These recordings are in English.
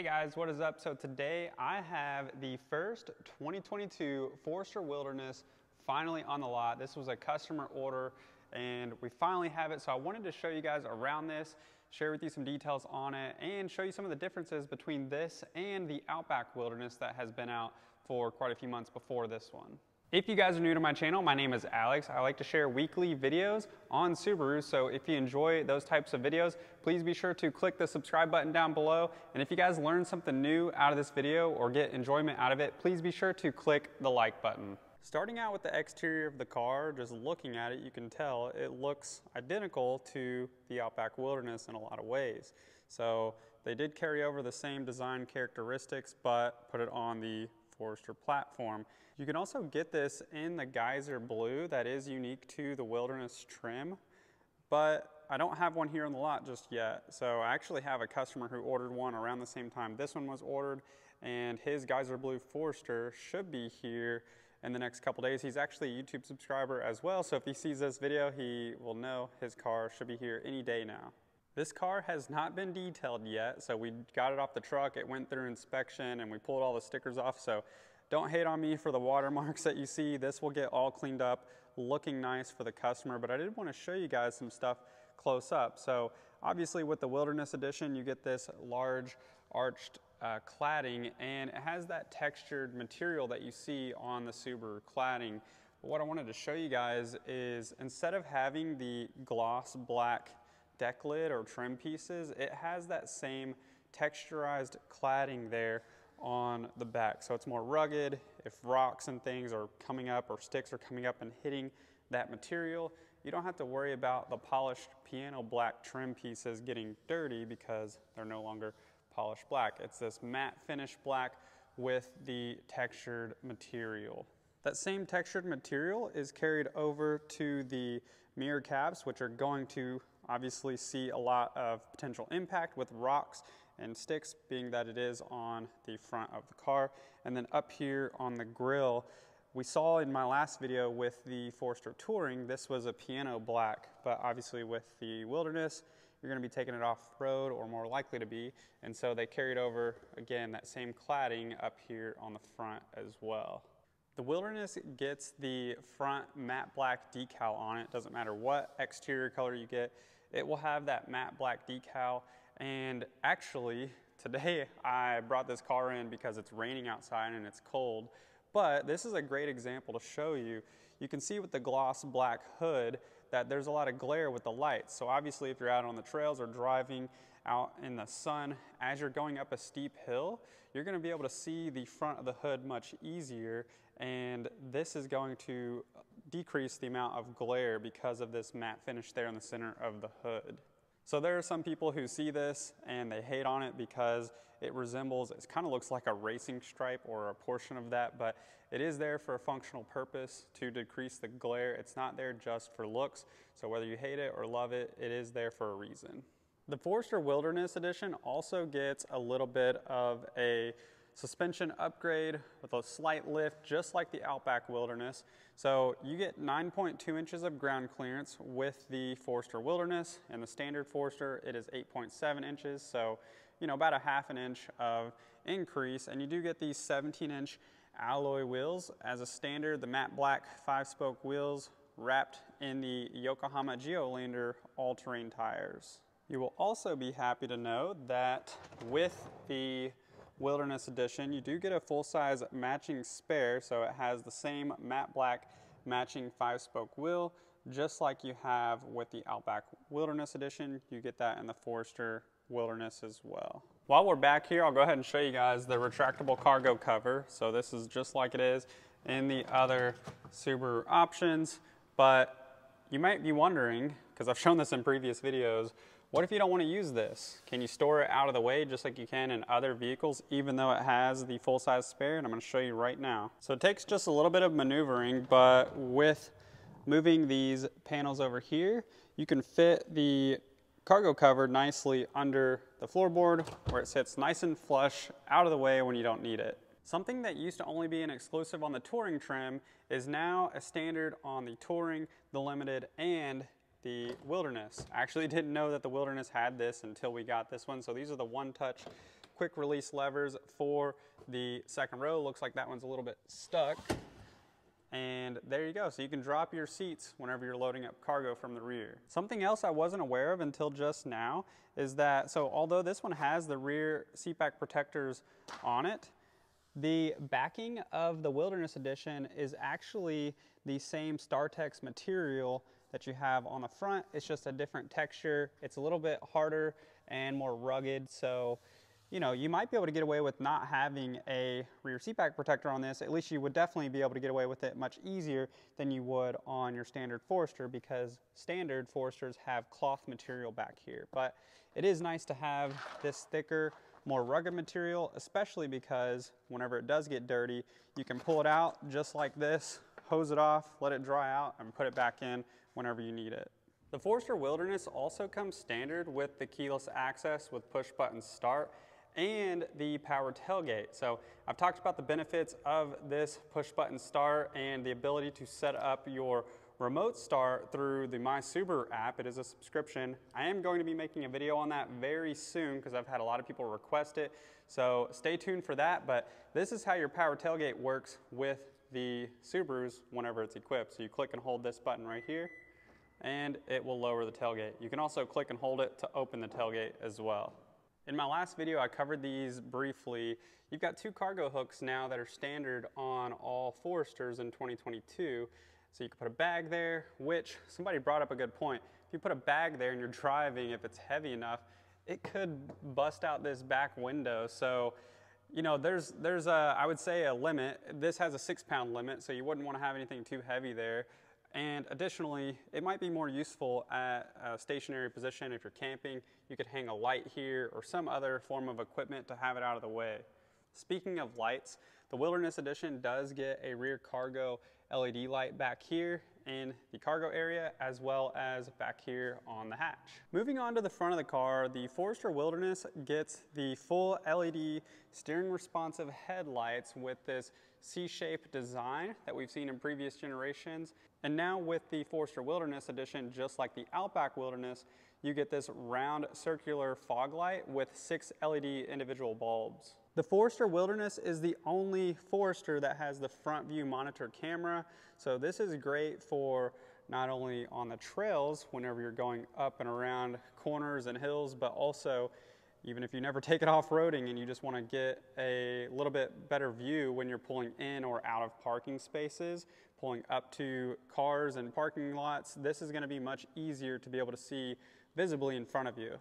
Hey guys, what is up? So today I have the first 2022 Forester Wilderness finally on the lot. This was a customer order and we finally have it. So I wanted to show you guys around this, share with you some details on it and show you some of the differences between this and the Outback Wilderness that has been out for quite a few months before this one. If you guys are new to my channel, my name is Alex. I like to share weekly videos on Subaru, so if you enjoy those types of videos, please be sure to click the subscribe button down below. And if you guys learn something new out of this video or get enjoyment out of it, please be sure to click the like button. Starting out with the exterior of the car, just looking at it, you can tell it looks identical to the Outback Wilderness in a lot of ways. So they did carry over the same design characteristics, but put it on the Forester platform. You can also get this in the Geyser Blue that is unique to the Wilderness trim, but I don't have one here on the lot just yet. So I actually have a customer who ordered one around the same time this one was ordered and his Geyser Blue Forester should be here in the next couple days. He's actually a YouTube subscriber as well, so if he sees this video, he will know his car should be here any day now. This car has not been detailed yet, so we got it off the truck, it went through inspection, and we pulled all the stickers off, so don't hate on me for the watermarks that you see. This will get all cleaned up, looking nice for the customer, but I did want to show you guys some stuff close up. So obviously with the Wilderness Edition, you get this large arched uh, cladding, and it has that textured material that you see on the Subaru cladding. But what I wanted to show you guys is instead of having the gloss black deck lid or trim pieces, it has that same texturized cladding there on the back. So it's more rugged. If rocks and things are coming up or sticks are coming up and hitting that material, you don't have to worry about the polished piano black trim pieces getting dirty because they're no longer polished black. It's this matte finish black with the textured material. That same textured material is carried over to the mirror caps, which are going to obviously see a lot of potential impact with rocks and sticks, being that it is on the front of the car. And then up here on the grill, we saw in my last video with the Forester Touring, this was a piano black, but obviously with the Wilderness, you're gonna be taking it off-road or more likely to be. And so they carried over, again, that same cladding up here on the front as well. The Wilderness gets the front matte black decal on it. Doesn't matter what exterior color you get. It will have that matte black decal. And actually, today I brought this car in because it's raining outside and it's cold. But this is a great example to show you. You can see with the gloss black hood that there's a lot of glare with the lights. So obviously if you're out on the trails or driving out in the sun, as you're going up a steep hill, you're gonna be able to see the front of the hood much easier and this is going to decrease the amount of glare because of this matte finish there in the center of the hood. So there are some people who see this and they hate on it because it resembles, it kind of looks like a racing stripe or a portion of that, but it is there for a functional purpose to decrease the glare. It's not there just for looks. So whether you hate it or love it, it is there for a reason. The Forester Wilderness Edition also gets a little bit of a suspension upgrade with a slight lift, just like the Outback Wilderness. So you get 9.2 inches of ground clearance with the Forester Wilderness, and the standard Forester, it is 8.7 inches, so you know, about a half an inch of increase, and you do get these 17 inch alloy wheels as a standard, the matte black five spoke wheels wrapped in the Yokohama Geolandar all-terrain tires. You will also be happy to know that with the Wilderness Edition, you do get a full-size matching spare, so it has the same matte black matching five-spoke wheel, just like you have with the Outback Wilderness Edition. You get that in the Forester Wilderness as well. While we're back here, I'll go ahead and show you guys the retractable cargo cover. So this is just like it is in the other Subaru options, but you might be wondering, because I've shown this in previous videos, what if you don't want to use this? Can you store it out of the way just like you can in other vehicles, even though it has the full-size spare? And I'm going to show you right now. So it takes just a little bit of maneuvering, but with moving these panels over here, you can fit the cargo cover nicely under the floorboard where it sits nice and flush out of the way when you don't need it. Something that used to only be an exclusive on the Touring trim is now a standard on the Touring, the Limited, and the Wilderness. I actually didn't know that the Wilderness had this until we got this one. So these are the one-touch quick release levers for the second row. Looks like that one's a little bit stuck. And there you go. So you can drop your seats whenever you're loading up cargo from the rear. Something else I wasn't aware of until just now is that, so although this one has the rear seat back protectors on it, the backing of the Wilderness Edition is actually the same StarTex material that you have on the front. It's just a different texture. It's a little bit harder and more rugged. So, you know, you might be able to get away with not having a rear seat back protector on this. At least you would definitely be able to get away with it much easier than you would on your standard Forester because standard Foresters have cloth material back here. But it is nice to have this thicker, more rugged material, especially because whenever it does get dirty, you can pull it out just like this, hose it off, let it dry out, and put it back in whenever you need it. The Forester Wilderness also comes standard with the keyless access with push button start and the power tailgate. So I've talked about the benefits of this push button start and the ability to set up your remote start through the My Subaru app. It is a subscription. I am going to be making a video on that very soon because I've had a lot of people request it. So stay tuned for that. But this is how your power tailgate works with the Subarus whenever it's equipped. So you click and hold this button right here and it will lower the tailgate. You can also click and hold it to open the tailgate as well. In my last video, I covered these briefly. You've got two cargo hooks now that are standard on all Foresters in 2022. So you can put a bag there, which somebody brought up a good point. If you put a bag there and you're driving, if it's heavy enough, it could bust out this back window. So, you know, there's, there's a, I would say a limit. This has a six pound limit, so you wouldn't want to have anything too heavy there. And additionally, it might be more useful at a stationary position if you're camping. You could hang a light here or some other form of equipment to have it out of the way. Speaking of lights, the Wilderness Edition does get a rear cargo LED light back here in the cargo area as well as back here on the hatch. Moving on to the front of the car, the Forester Wilderness gets the full LED steering responsive headlights with this C-shaped design that we've seen in previous generations. And now with the Forester Wilderness Edition, just like the Outback Wilderness, you get this round circular fog light with six LED individual bulbs. The Forester Wilderness is the only Forester that has the front view monitor camera. So this is great for not only on the trails whenever you're going up and around corners and hills, but also even if you never take it off-roading and you just want to get a little bit better view when you're pulling in or out of parking spaces, pulling up to cars and parking lots, this is going to be much easier to be able to see visibly in front of you.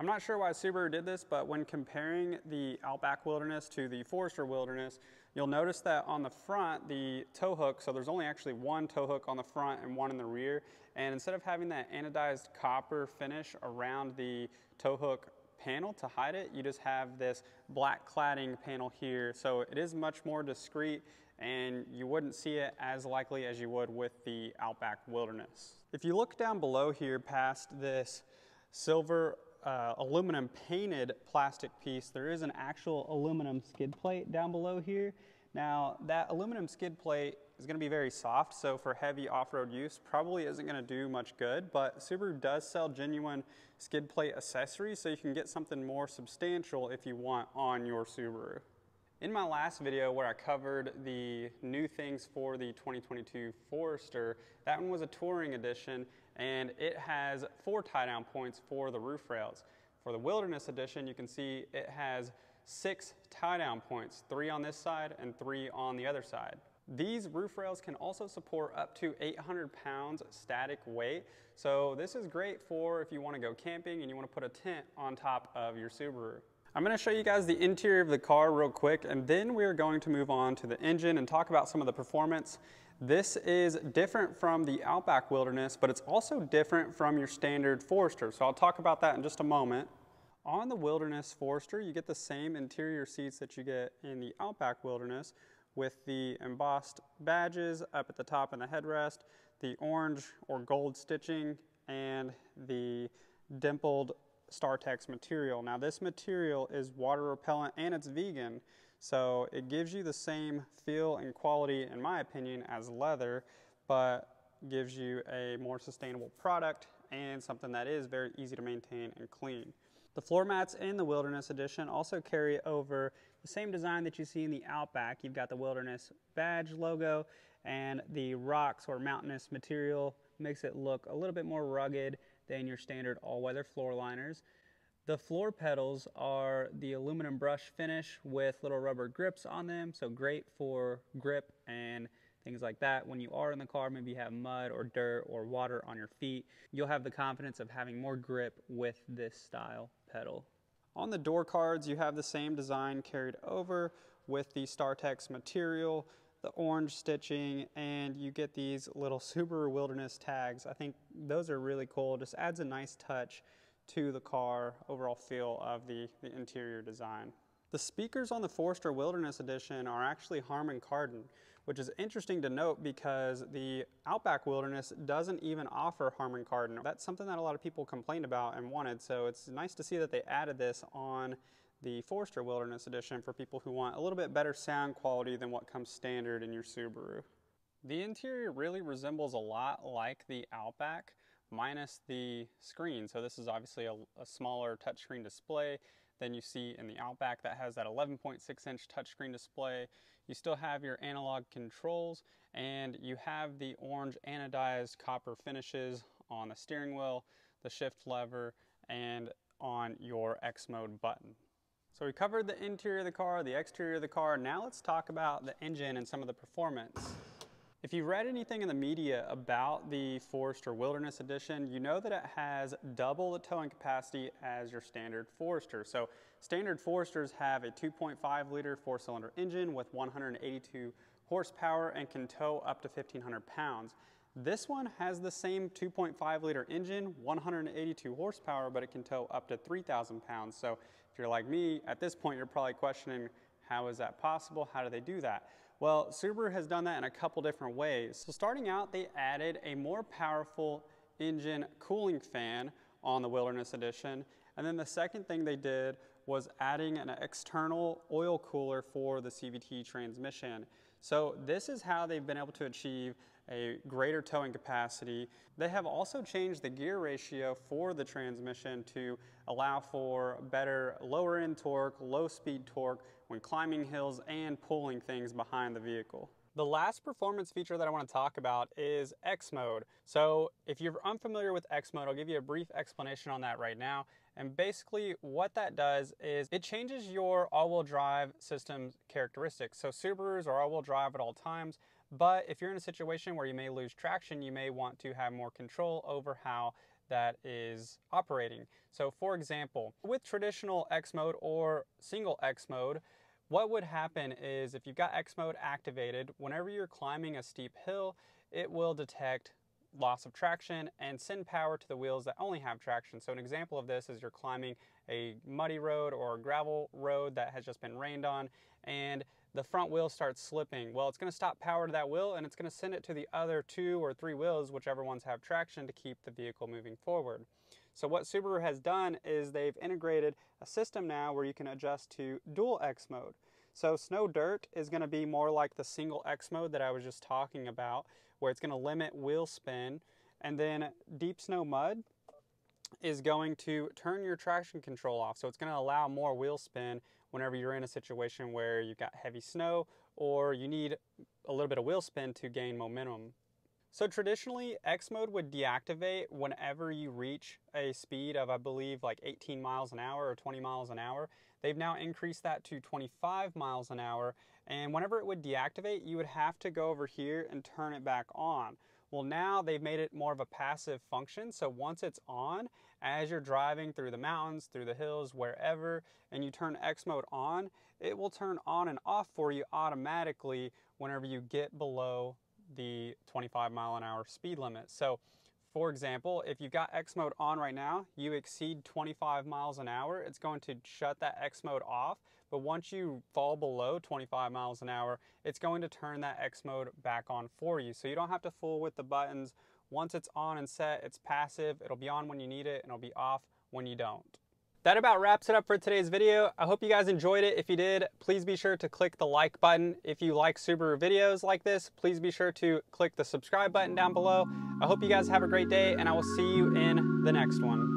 I'm not sure why Subaru did this, but when comparing the Outback Wilderness to the Forester Wilderness, you'll notice that on the front, the tow hook, so there's only actually one tow hook on the front and one in the rear, and instead of having that anodized copper finish around the tow hook panel to hide it, you just have this black cladding panel here. So it is much more discreet and you wouldn't see it as likely as you would with the Outback Wilderness. If you look down below here past this silver uh, aluminum painted plastic piece, there is an actual aluminum skid plate down below here. Now that aluminum skid plate is going to be very soft, so for heavy off-road use probably isn't going to do much good, but Subaru does sell genuine skid plate accessories, so you can get something more substantial if you want on your Subaru. In my last video where I covered the new things for the 2022 Forester, that one was a touring edition and it has four tie down points for the roof rails. For the Wilderness edition, you can see it has six tie down points, three on this side and three on the other side. These roof rails can also support up to 800 pounds static weight. So this is great for if you wanna go camping and you wanna put a tent on top of your Subaru. I'm gonna show you guys the interior of the car real quick and then we're going to move on to the engine and talk about some of the performance. This is different from the Outback Wilderness, but it's also different from your standard Forester. So I'll talk about that in just a moment. On the Wilderness Forester, you get the same interior seats that you get in the Outback Wilderness with the embossed badges up at the top and the headrest, the orange or gold stitching, and the dimpled StarTex material. Now this material is water repellent and it's vegan, so it gives you the same feel and quality, in my opinion, as leather, but gives you a more sustainable product and something that is very easy to maintain and clean. The floor mats in the Wilderness Edition also carry over the same design that you see in the Outback. You've got the Wilderness badge logo and the rocks or mountainous material makes it look a little bit more rugged than your standard all-weather floor liners. The floor pedals are the aluminum brush finish with little rubber grips on them, so great for grip and things like that. When you are in the car, maybe you have mud or dirt or water on your feet, you'll have the confidence of having more grip with this style pedal. On the door cards, you have the same design carried over with the StarTex material, the orange stitching, and you get these little Subaru Wilderness tags. I think those are really cool. Just adds a nice touch to the car overall feel of the, the interior design. The speakers on the Forester Wilderness Edition are actually Harman Kardon, which is interesting to note because the Outback Wilderness doesn't even offer Harman Kardon. That's something that a lot of people complained about and wanted, so it's nice to see that they added this on the Forester Wilderness Edition for people who want a little bit better sound quality than what comes standard in your Subaru. The interior really resembles a lot like the Outback minus the screen. So this is obviously a, a smaller touchscreen display than you see in the Outback that has that 11.6 inch touchscreen display. You still have your analog controls and you have the orange anodized copper finishes on the steering wheel, the shift lever, and on your X mode button. So we covered the interior of the car, the exterior of the car. Now let's talk about the engine and some of the performance. If you've read anything in the media about the Forester Wilderness Edition, you know that it has double the towing capacity as your standard Forester. So standard Foresters have a 2.5 liter four cylinder engine with 182 horsepower and can tow up to 1500 pounds. This one has the same 2.5 liter engine, 182 horsepower, but it can tow up to 3,000 pounds. So you're like me, at this point, you're probably questioning, how is that possible? How do they do that? Well, Subaru has done that in a couple different ways. So starting out, they added a more powerful engine cooling fan on the Wilderness Edition. And then the second thing they did was adding an external oil cooler for the CVT transmission. So this is how they've been able to achieve a greater towing capacity. They have also changed the gear ratio for the transmission to allow for better lower end torque, low speed torque, when climbing hills and pulling things behind the vehicle. The last performance feature that I want to talk about is X mode. So if you're unfamiliar with X mode, I'll give you a brief explanation on that right now. And basically what that does is it changes your all-wheel drive system's characteristics. So Subarus are all-wheel drive at all times, but if you're in a situation where you may lose traction, you may want to have more control over how that is operating. So for example, with traditional X mode or single X mode, what would happen is if you've got X mode activated, whenever you're climbing a steep hill, it will detect loss of traction and send power to the wheels that only have traction. So an example of this is you're climbing a muddy road or a gravel road that has just been rained on and the front wheel starts slipping. Well, it's going to stop power to that wheel and it's going to send it to the other two or three wheels, whichever ones have traction to keep the vehicle moving forward. So what Subaru has done is they've integrated a system now where you can adjust to dual X mode. So snow dirt is going to be more like the single X mode that I was just talking about, where it's going to limit wheel spin. And then deep snow mud is going to turn your traction control off. So it's going to allow more wheel spin whenever you're in a situation where you've got heavy snow or you need a little bit of wheel spin to gain momentum. So traditionally, X mode would deactivate whenever you reach a speed of, I believe, like 18 miles an hour or 20 miles an hour. They've now increased that to 25 miles an hour. And whenever it would deactivate, you would have to go over here and turn it back on. Well, now they've made it more of a passive function. So once it's on, as you're driving through the mountains, through the hills, wherever, and you turn X mode on, it will turn on and off for you automatically whenever you get below the 25 mile an hour speed limit. So for example, if you've got X mode on right now, you exceed 25 miles an hour, it's going to shut that X mode off. But once you fall below 25 miles an hour, it's going to turn that X mode back on for you. So you don't have to fool with the buttons. Once it's on and set, it's passive. It'll be on when you need it and it'll be off when you don't. That about wraps it up for today's video. I hope you guys enjoyed it. If you did, please be sure to click the like button. If you like Subaru videos like this, please be sure to click the subscribe button down below. I hope you guys have a great day and I will see you in the next one.